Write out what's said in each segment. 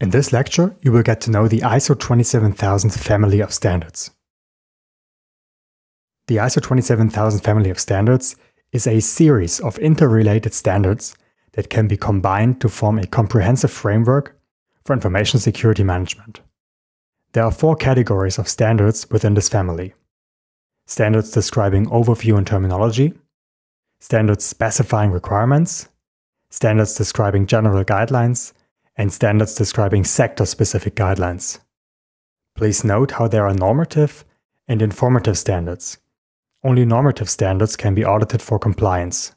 In this lecture, you will get to know the ISO 27000 family of standards. The ISO 27000 family of standards is a series of interrelated standards that can be combined to form a comprehensive framework for information security management. There are four categories of standards within this family. Standards describing overview and terminology, standards specifying requirements, standards describing general guidelines, and standards describing sector-specific guidelines. Please note how there are normative and informative standards. Only normative standards can be audited for compliance.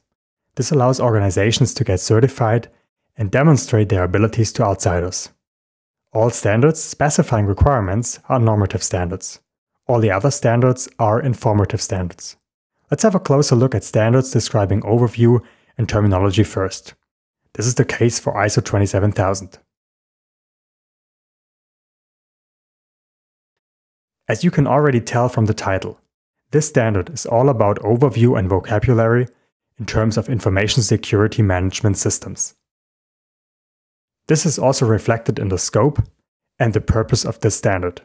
This allows organizations to get certified and demonstrate their abilities to outsiders. All standards specifying requirements are normative standards. All the other standards are informative standards. Let's have a closer look at standards describing overview and terminology first. This is the case for ISO 27000. As you can already tell from the title, this standard is all about overview and vocabulary in terms of information security management systems. This is also reflected in the scope and the purpose of this standard.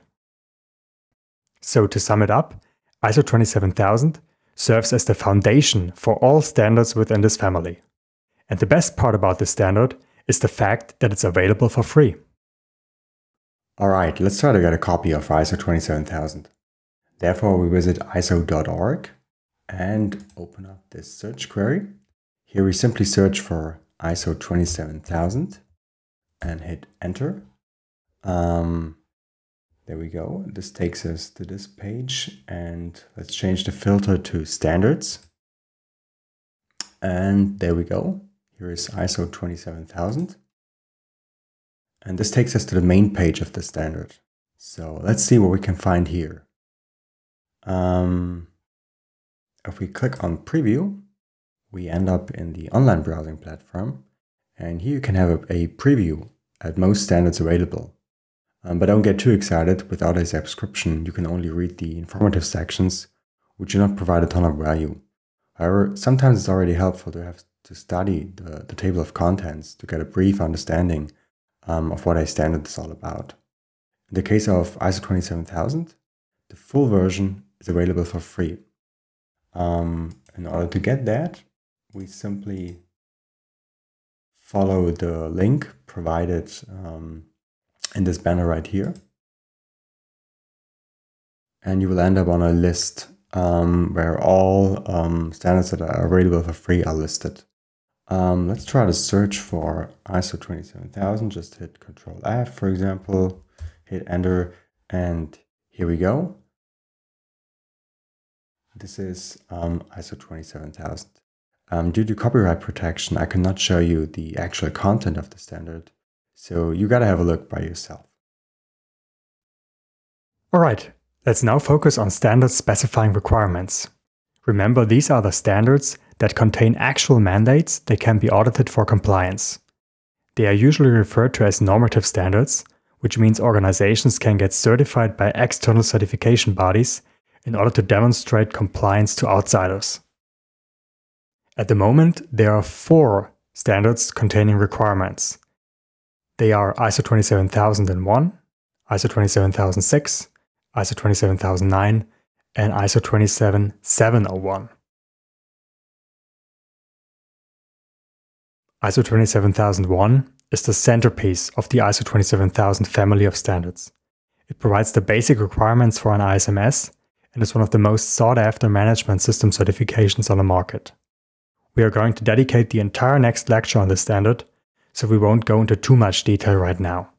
So to sum it up, ISO 27000 serves as the foundation for all standards within this family. And the best part about this standard is the fact that it's available for free. Alright, let's try to get a copy of ISO 27000. Therefore, we visit iso.org and open up this search query. Here we simply search for ISO 27000 and hit enter. Um, there we go. This takes us to this page and let's change the filter to standards. And there we go. Here is ISO 27000. And this takes us to the main page of the standard. So let's see what we can find here. Um, if we click on preview, we end up in the online browsing platform. And here you can have a, a preview at most standards available. Um, but don't get too excited. Without a subscription, you can only read the informative sections, which do not provide a ton of value. However, sometimes it's already helpful to have to study the, the table of contents to get a brief understanding um, of what a standard is all about. In the case of ISO 27000, the full version is available for free. Um, in order to get that, we simply follow the link provided um, in this banner right here. And you will end up on a list um, where all um, standards that are available for free are listed. Um, let's try to search for ISO 27000. Just hit Control F, for example, hit Enter, and here we go. This is um, ISO 27000. Um, due to copyright protection, I cannot show you the actual content of the standard, so you gotta have a look by yourself. Alright, let's now focus on standards specifying requirements. Remember, these are the standards that contain actual mandates that can be audited for compliance. They are usually referred to as normative standards, which means organizations can get certified by external certification bodies in order to demonstrate compliance to outsiders. At the moment, there are four standards containing requirements. They are ISO 27001, ISO 27006, ISO 27009, and ISO 27701. ISO 27001 is the centerpiece of the ISO 27000 family of standards. It provides the basic requirements for an ISMS and is one of the most sought after management system certifications on the market. We are going to dedicate the entire next lecture on this standard, so we won't go into too much detail right now.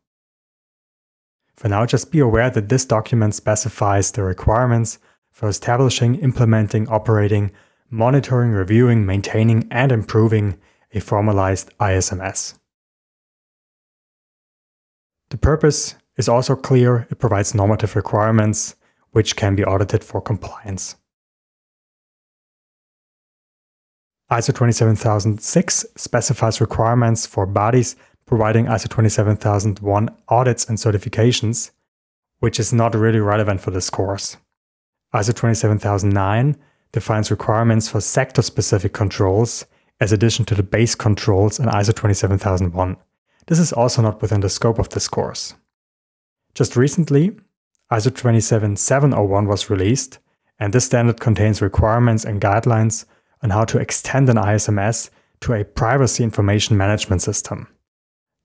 For now, just be aware that this document specifies the requirements for establishing, implementing, operating, monitoring, reviewing, maintaining, and improving a formalized ISMS. The purpose is also clear, it provides normative requirements which can be audited for compliance. ISO 27006 specifies requirements for bodies providing ISO 27001 audits and certifications, which is not really relevant for this course. ISO 27009 defines requirements for sector specific controls as addition to the base controls in ISO 27001. this is also not within the scope of this course. Just recently, ISO 27701 was released, and this standard contains requirements and guidelines on how to extend an ISMS to a privacy information management system.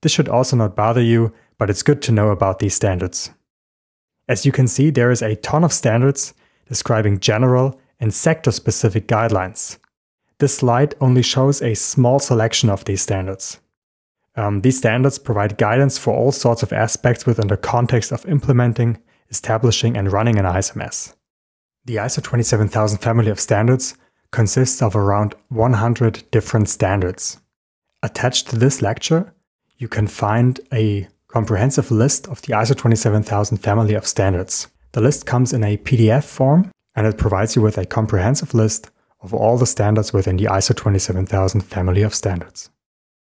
This should also not bother you, but it's good to know about these standards. As you can see, there is a ton of standards describing general and sector specific guidelines. This slide only shows a small selection of these standards. Um, these standards provide guidance for all sorts of aspects within the context of implementing, establishing, and running an ISMS. The ISO 27000 family of standards consists of around 100 different standards. Attached to this lecture, you can find a comprehensive list of the ISO 27000 family of standards. The list comes in a PDF form and it provides you with a comprehensive list of all the standards within the ISO 27000 family of standards.